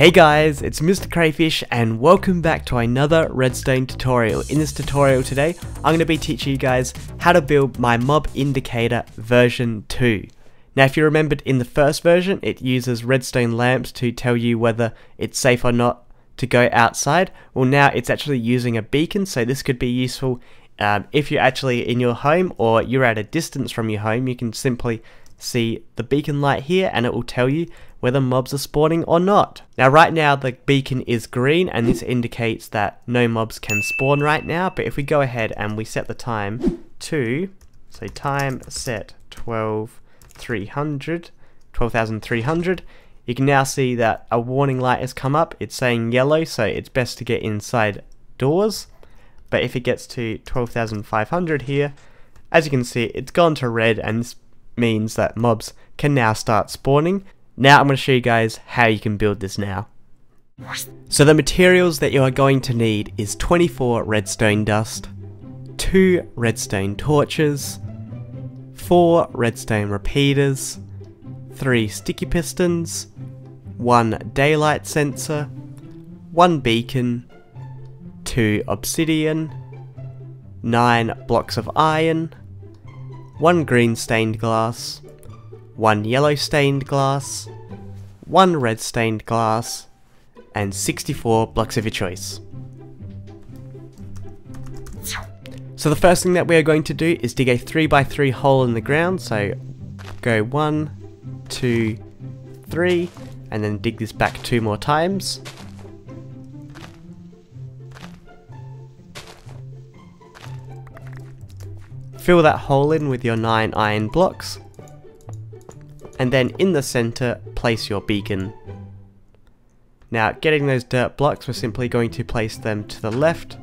Hey guys, it's Mr. Crayfish and welcome back to another redstone tutorial. In this tutorial today, I'm going to be teaching you guys how to build my mob indicator version 2. Now if you remembered in the first version, it uses redstone lamps to tell you whether it's safe or not to go outside. Well now it's actually using a beacon, so this could be useful um, if you're actually in your home or you're at a distance from your home, you can simply see the beacon light here and it will tell you whether mobs are spawning or not. Now right now the beacon is green and this indicates that no mobs can spawn right now but if we go ahead and we set the time to, say time set 12,300, 12,300 you can now see that a warning light has come up, it's saying yellow so it's best to get inside doors but if it gets to 12,500 here as you can see it's gone to red and this means that mobs can now start spawning. Now I'm going to show you guys how you can build this now. So the materials that you are going to need is 24 redstone dust, 2 redstone torches, 4 redstone repeaters, 3 sticky pistons, 1 daylight sensor, 1 beacon, 2 obsidian, 9 blocks of iron, one green stained glass, one yellow stained glass, one red stained glass, and 64 blocks of your choice. So the first thing that we are going to do is dig a 3x3 hole in the ground, so go one, two, three, and then dig this back two more times. Fill that hole in with your 9 iron blocks. And then in the center, place your beacon. Now, getting those dirt blocks, we're simply going to place them to the left,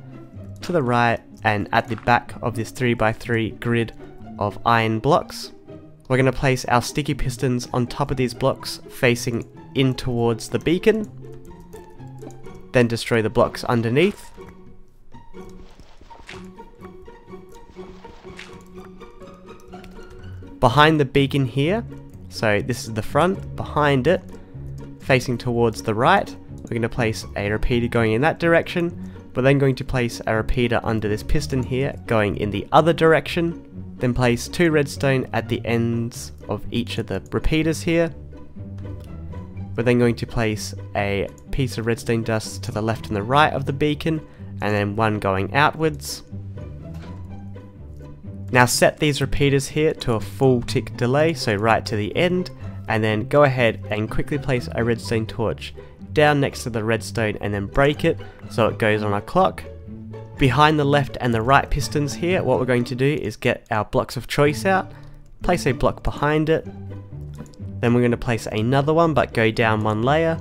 to the right, and at the back of this 3x3 grid of iron blocks. We're going to place our sticky pistons on top of these blocks, facing in towards the beacon. Then destroy the blocks underneath. behind the beacon here, so this is the front, behind it, facing towards the right, we're going to place a repeater going in that direction, we're then going to place a repeater under this piston here, going in the other direction, then place two redstone at the ends of each of the repeaters here, we're then going to place a piece of redstone dust to the left and the right of the beacon, and then one going outwards. Now set these repeaters here to a full tick delay, so right to the end, and then go ahead and quickly place a redstone torch down next to the redstone and then break it so it goes on a clock. Behind the left and the right pistons here, what we're going to do is get our blocks of choice out, place a block behind it, then we're going to place another one but go down one layer,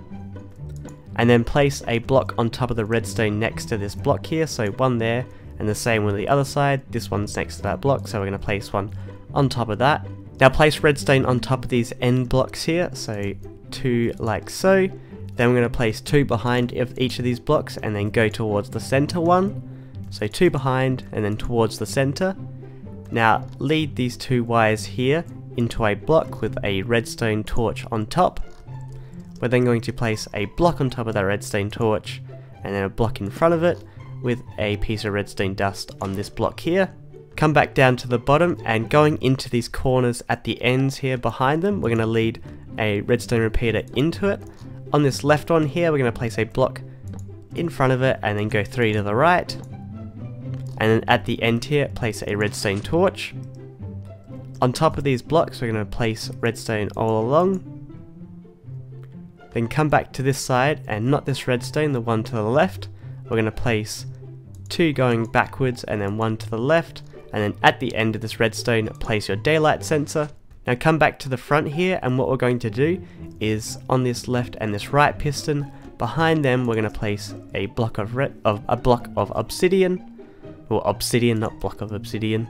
and then place a block on top of the redstone next to this block here, so one there, and the same with the other side, this one's next to that block, so we're going to place one on top of that. Now place redstone on top of these end blocks here, so two like so. Then we're going to place two behind each of these blocks and then go towards the center one. So two behind and then towards the center. Now lead these two wires here into a block with a redstone torch on top. We're then going to place a block on top of that redstone torch and then a block in front of it with a piece of redstone dust on this block here. Come back down to the bottom and going into these corners at the ends here behind them, we're going to lead a redstone repeater into it. On this left one here, we're going to place a block in front of it and then go three to the right. And then at the end here, place a redstone torch. On top of these blocks, we're going to place redstone all along. Then come back to this side and not this redstone, the one to the left. We're going to place two going backwards and then one to the left and then at the end of this redstone place your daylight sensor. Now come back to the front here and what we're going to do is on this left and this right piston behind them we're going to place a block of, of a block of obsidian. Or obsidian not block of obsidian.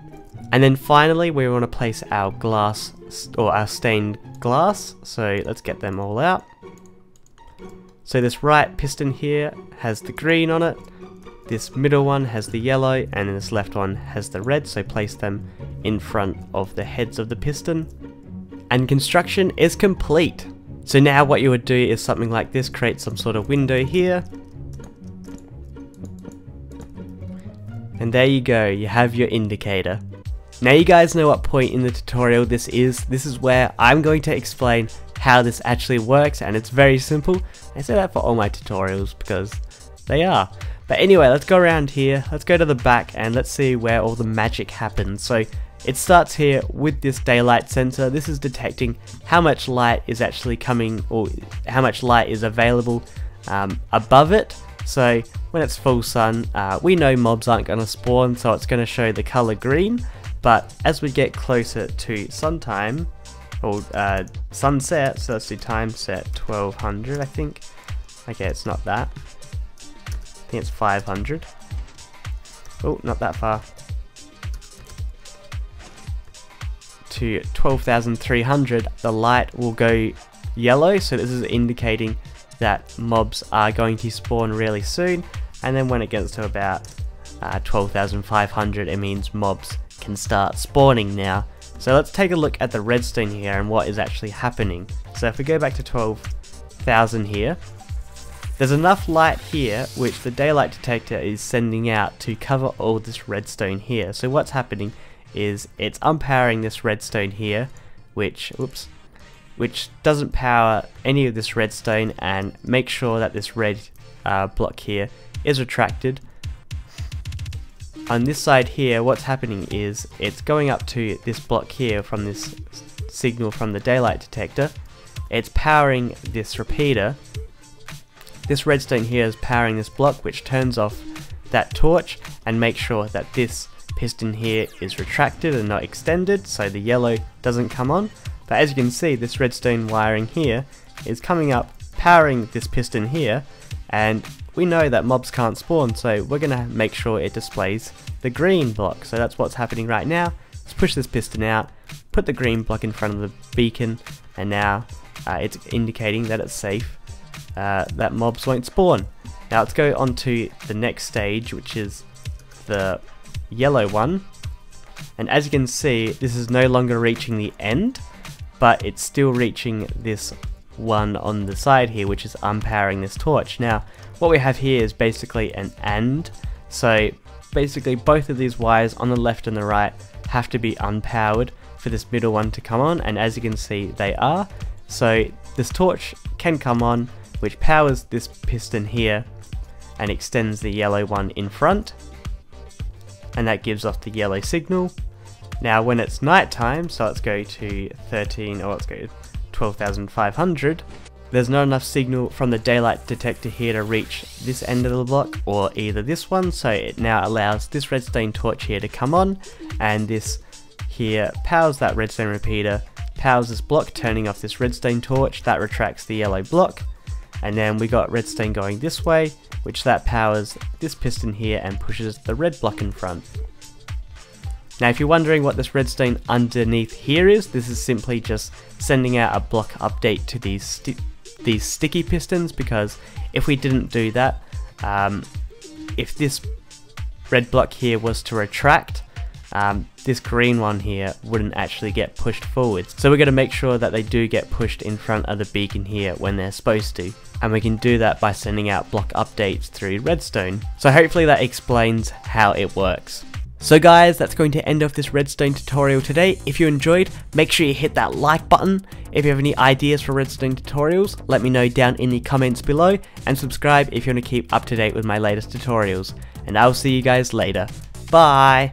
And then finally we want to place our glass or our stained glass. So let's get them all out so this right piston here has the green on it, this middle one has the yellow, and this left one has the red, so place them in front of the heads of the piston. And construction is complete! So now what you would do is something like this, create some sort of window here. And there you go, you have your indicator. Now you guys know what point in the tutorial this is. This is where I'm going to explain how this actually works and it's very simple. I say that for all my tutorials because they are. But anyway, let's go around here, let's go to the back and let's see where all the magic happens. So it starts here with this daylight sensor. This is detecting how much light is actually coming or how much light is available um, above it. So when it's full sun, uh, we know mobs aren't going to spawn, so it's going to show the color green. But as we get closer to sun time, or uh, sunset, so let's do time set 1200 I think. Okay, it's not that. I think it's 500. Oh, not that far. To 12,300, the light will go yellow, so this is indicating that mobs are going to spawn really soon. And then when it gets to about uh, 12,500, it means mobs can start spawning now. So let's take a look at the redstone here and what is actually happening. So if we go back to 12,000 here, there's enough light here which the daylight detector is sending out to cover all this redstone here. So what's happening is it's unpowering this redstone here which, oops, which doesn't power any of this redstone and make sure that this red uh, block here is retracted. On this side here, what's happening is it's going up to this block here from this signal from the daylight detector. It's powering this repeater this redstone here is powering this block which turns off that torch and makes sure that this piston here is retracted and not extended so the yellow doesn't come on. But as you can see this redstone wiring here is coming up powering this piston here and we know that mobs can't spawn so we're to make sure it displays the green block. So that's what's happening right now. Let's push this piston out, put the green block in front of the beacon and now uh, it's indicating that it's safe uh, that mobs won't spawn. Now let's go on to the next stage, which is the yellow one. And as you can see, this is no longer reaching the end, but it's still reaching this one on the side here, which is unpowering this torch. Now, what we have here is basically an AND, so basically both of these wires on the left and the right have to be unpowered for this middle one to come on, and as you can see, they are. So this torch can come on, which powers this piston here and extends the yellow one in front and that gives off the yellow signal. Now when it's night time, so let's go to 13 or let's go 12,500, there's not enough signal from the daylight detector here to reach this end of the block or either this one so it now allows this redstone torch here to come on and this here powers that redstone repeater, powers this block turning off this redstone torch that retracts the yellow block and then we got redstone going this way, which that powers this piston here and pushes the red block in front. Now if you're wondering what this redstone underneath here is, this is simply just sending out a block update to these sti these sticky pistons because if we didn't do that, um, if this red block here was to retract, um, this green one here wouldn't actually get pushed forwards. So we're going to make sure that they do get pushed in front of the beacon here when they're supposed to. And we can do that by sending out block updates through redstone. So hopefully that explains how it works. So guys, that's going to end off this redstone tutorial today. If you enjoyed, make sure you hit that like button. If you have any ideas for redstone tutorials, let me know down in the comments below, and subscribe if you want to keep up to date with my latest tutorials. And I'll see you guys later. Bye!